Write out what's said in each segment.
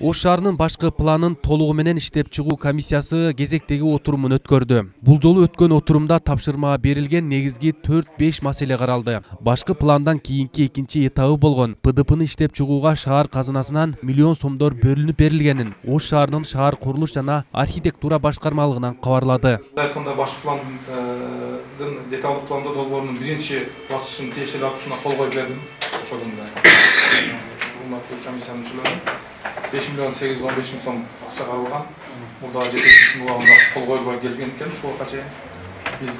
Ош шаарынын башкы планын толугу менен иштеп чыгуу комиссиясы кезектеги отурумун өткөрдү бул жолу өткөн отурумда тапшырма берилген негизги төрт беш маселе каралды башкы пландан кийинки экинчи этабы болгон пдпны иштеп чыгууга шаар казынасынан миллион сомдор бөлүнүп берилгенин ош шаарынын шаар курулуш жана архитектура башкармалыгынан кабарлады айтканда башкы пландын деталдык пландоо долбоорунун биринчи баскычынын тиешелүү актысына кол коюп бердим ошол күндө урматтуу комиссиянын мүчөлөрү беш миллион сегиз жүз он беш миң сом акча каралган мурдагы жетекчиликтин убагында кол коюлбай келген экен ушул убакка чейин биз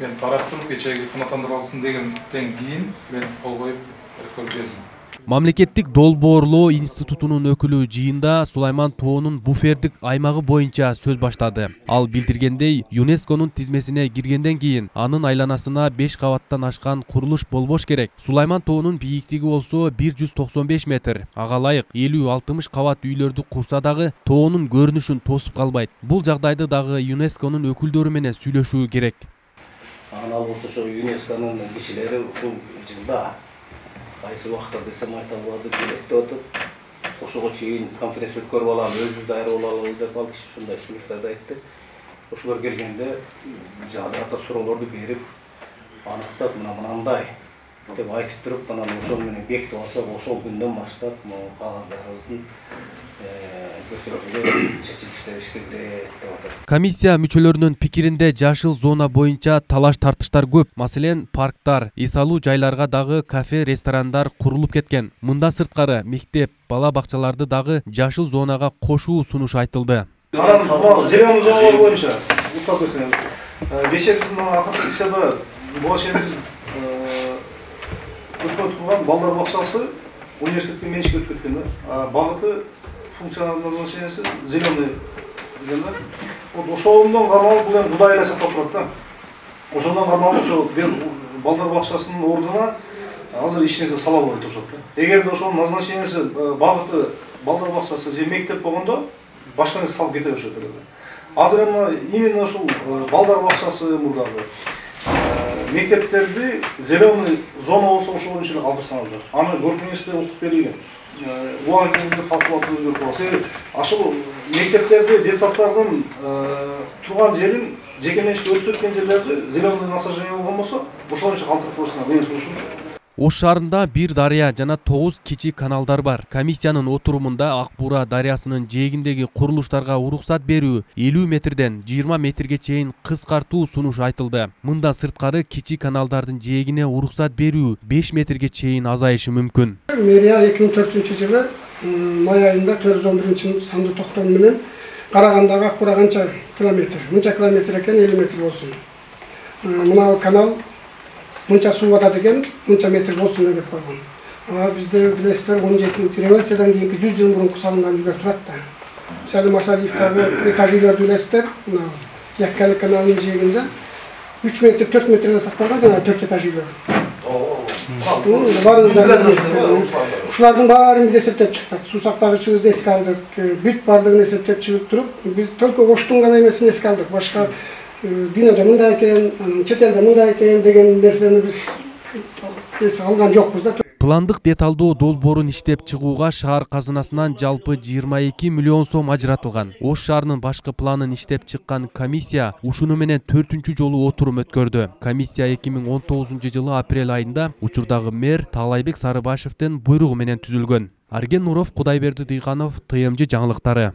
мен карап туруп кечээги кымбаттандырылсын дегенден кийин мен коюп өткөрүп бердим мамлекеттик долбоорлоо институтунун өкүлү жыйында сулайман тоонун буфердик аймагы боюнча сөз баштады. Ал билдиргендей юнесконун тизмесине киргенден кийин анын айланасына беш кабаттан ашкан курулуш болбош керек. Сулайман тоонун бийиктиги болсо бир жүз токсон беш метр. Ага ылайык элүү алтымыш кабат үйлөрдү курса дагы тоонун көрүнүшүн тосуп калбайт. Бул жагдайды дагы юнесконун өкүлдөрү менен сүйлөшүү керек. Анан болсо ошо юнесконун кишилери жылда кайсы убакта десем айта келет деп атат ошого чейин конференция өткөрүп алалы өзүбүз даяр боло алабыз деп ал киши ушундай сунуштарды айтты ошолор келгенде жадырата суроолорду берип аныктап мына мынандай деп айтып туруп анан ошол менен бекитип алсак ошол күндөн баштап могу каагандарыбыздын комиссия мүчөлөрүнүн пикиринде жашыл зона боюнча талаш тартыштар көп. Маселен парктар эс алуу жайларга дагы кафе ресторандар курулуп кеткен. Мындан сырткары мектеп бала бакчаларды дагы жашыл зонага кошуу сунушу айтылды. Анан могу зеленый зоналар боюнча уруксат берсеңиз кечээбиздин акыркы сессияда буга чейин биз өкмөт курган балдар бакчасы университетке менчикке өтүп кеткен да. Багыты функциональный назначениесі зеленый деген да вот ошондон кармалып бул эми кудай эле сактап турат да. Ошондон кармалып ошо балдар бакчасынын ордуна азыр эч нерсе сала албай турушат да. Эгерде ошонун назначениеси багыты балдар бакчасы же мектеп болгондо башка нерсе салып кете беришет эле азыр эми именно ушул балдар бакчасы мурдагы мектептерди зеленый зона болсо ошол боюнча эле калтырсаңыздар. Аны көркүнүстө укук берилген. Убагы келгенде талкуулап өзгөртүп алат себеби ошол мектептерди детсадтардын турган жерин жеке менчикке өтүп кеткен жерлерди зеленый насаждение болгон болсо ошол боюнча калтырып коюшуна менин сунушумчу ош шаарында бир дарыя жана тогуз кичи каналдар бар. Комиссиянын отурумунда ак буура дарыясынын жээгиндеги курулуштарга уруксат берүү элүү метрден жыйырма метрге чейин кыскартуу сунушу айтылды. Мындан сырткары кичи каналдардын жээгине уруксат берүү беш метрге чейин азайышы мүмкүн. Мэрия эки миң төртүнчү жылы май айында төрт жүз он биринчи сандуу токтом менен карагандагы ак буура канча километр? Мынча километр экен элүү метр болсун. Мына канал мынча суу атат экен мынча метр болсун деп койгон а бизде билесиздер он жетинчи революциядан кийинки жүз жыл мурун салынган үйлөр турат да мисалы масалиевдагы этаж үйлөрдү билесиздер мына яккали каналынын жээгинде үч метр төрт метрден сакталган жанагы төрт этаж үйлөр баарыңыздар ушулардын баарын биз эсептеп чыктык суу сактагычыбызды эске алдык бүт баардыгын эсептеп чыгып туруп биз только оштун гана эмесин эске алдык башка дүйнөдө мындай экен анан чет элде мындай экен деген нерсени биз эске алган жокпуз да пландык деталдоо долбоорун иштеп чыгууга шаар казынасынан жалпы жыйырма эки миллион сом ажыратылган. Ош шаарынын башкы планын иштеп чыккан комиссия ушуну менен төртүнчү жолу отурум өткөрдү. Комиссия эки миң он тогузунчу жылы апрель айында учурдагы мэр таалайбек сарыбашевдин буйругу менен түзүлгөн. Арген нуров кудайберди дыйканов тмж жаңылыктары.